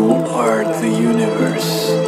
You are the universe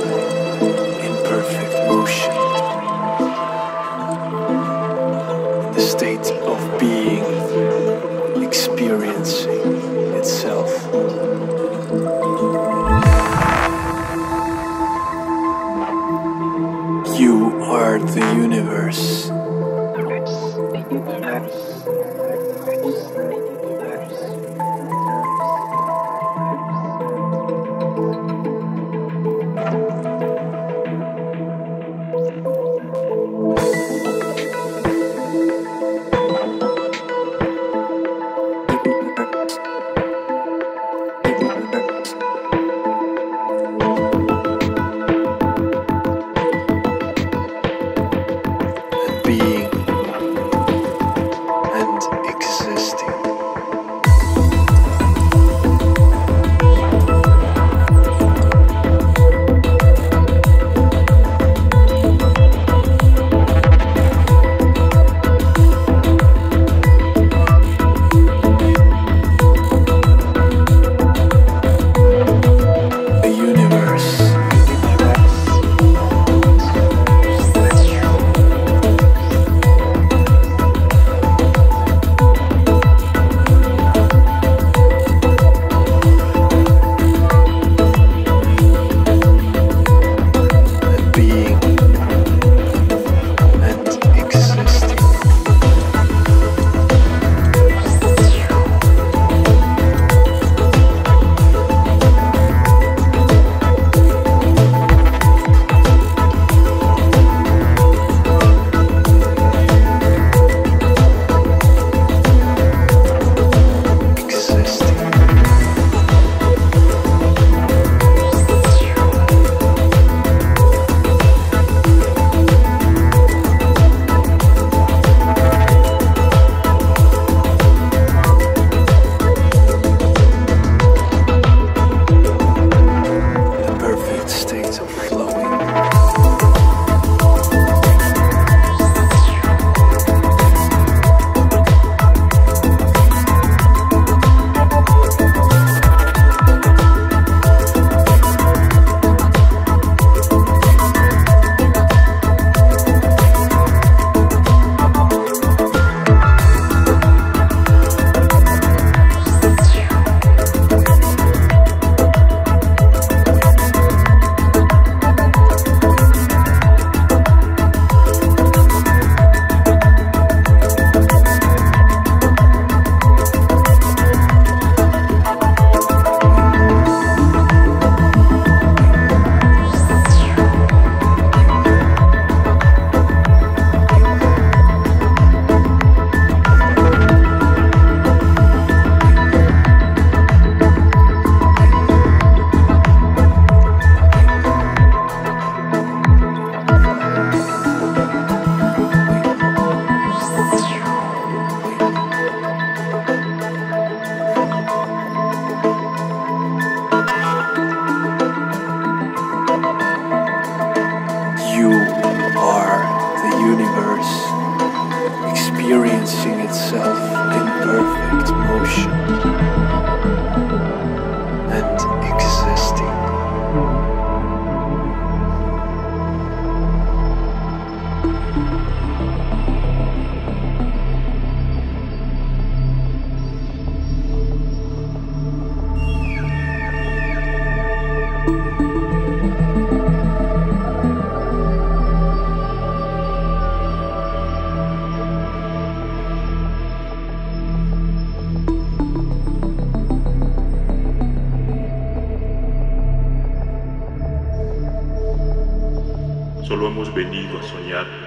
venido a soñar.